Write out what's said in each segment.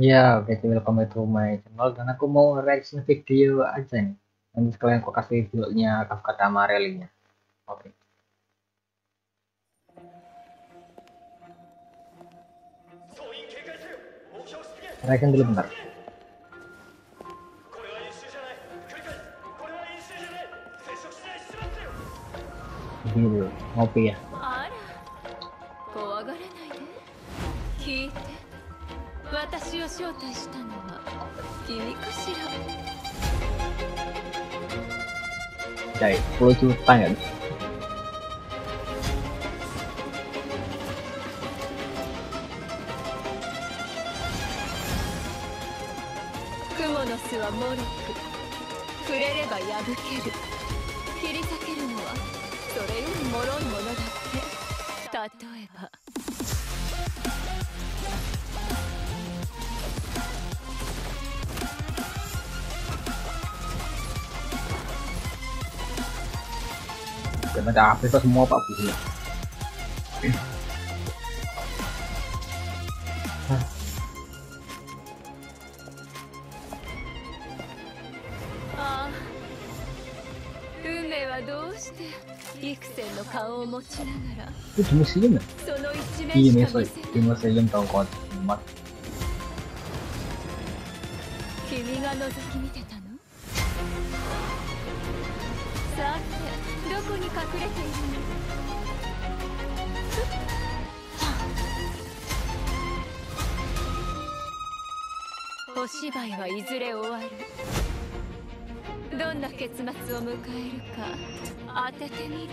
Ya, oke, welcome back to my channel dan aku mau reaction video aja nih. Nanti sekalian aku kasih videonya Kafka sama Relinya. Oke. Reaction dulu bentar. Gitu, ngopi ya. あら怖がらないで聞いて 私を招待したのは君かしら。Cai, 10 juta ya. クモの巣はモロック。触れれば破ける。切り裂けるのは daripada apa kau semua apa aku pula Itu muslim kan? Iya ni sorry Itu muslim tahu kau Mat 君が覗き見てたのさてどこに隠れている。のお芝居はいずれ終わる。どんな結末を迎えるか当ててみる？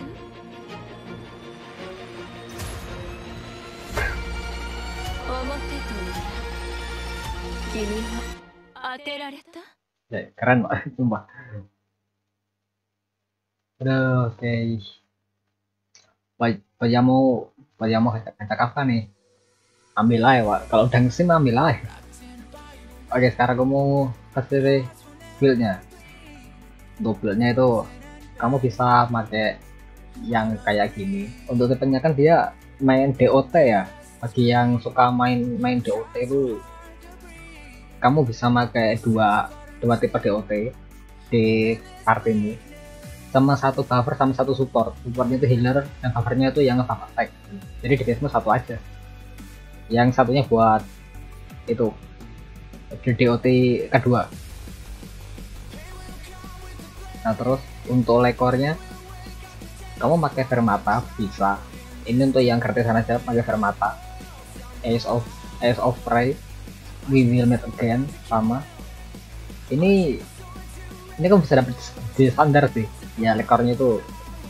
表と裏。君は当てられた？keren Pak, sumpah. Pak yang mau kaca Kafka nih. Ambil aja, Pak. Kalau udah ngesim ambil aja. Oke, sekarang aku mau kasih build-nya. Untuk itu kamu bisa pakai yang kayak gini. Untuk tipenya kan dia main DOT ya. Bagi yang suka main main DOT itu kamu bisa pakai dua dua tipe DOT di part ini sama satu buffer sama satu support. Supportnya itu healer dan buffernya itu yang ngebuff attack jadi di guysmu satu aja. Yang satunya buat itu DOT kedua. Nah terus untuk lekornya kamu pakai Vermata bisa. Ini untuk yang gratisan aja pakai Vermata. Ace of Ace of Prey We Will Meet Again sama. Ini ini kan bisa dapet di standar sih ya lekornya itu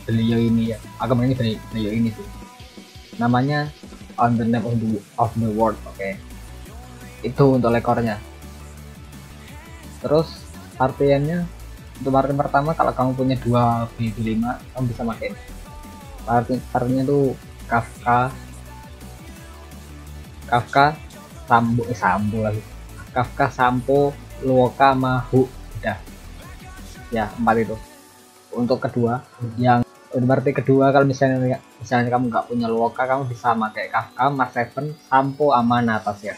beliau ini ya aku mainnya beliau, ini sih. Namanya on the name of the, of the world oke. Itu untuk lekornya. Terus partiannya untuk partian pertama kalau kamu punya dua B5 kamu bisa pakai. Ini partiannya tuh Kafka. Kafka Sambo eh Sambo lagi. Kafka Sampo Luoka Mahu udah. Ya empat itu untuk kedua yang berarti kedua kalau misalnya misalnya kamu nggak punya Luoka kamu bisa pakai Kafka Mas Seven Sampo sama Natas ya.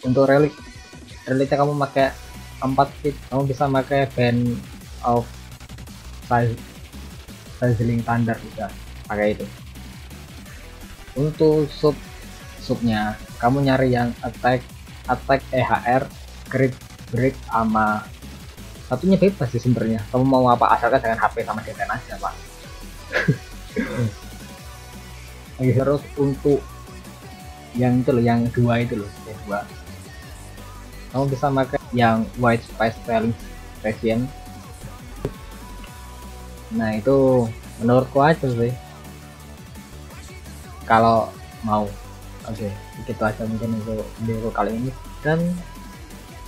Untuk relik reliknya kamu pakai empat fit kamu bisa pakai Band of Sizzling Thunder juga pakai itu. Untuk sub subnya kamu nyari yang attack attack EHR crit break sama satunya bebas sih sebenarnya. Kamu mau apa asalkan dengan HP sama DTN aja pak. Oke, terus untuk yang itu loh yang dua itu loh yang dua. Kamu bisa pakai yang white spice spelling session nah itu menurutku aja sih. Kalau mau. Oke gitu aja mungkin untuk video kali ini. Dan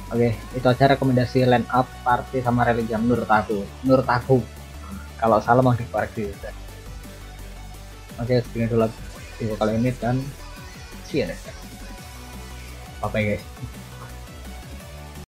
oke itu aja rekomendasi line up party sama religi menurut aku. Menurut aku. Kalau salah mau dikoreksi. Oke segini dulu video kali ini dan see you next time. Bye bye guys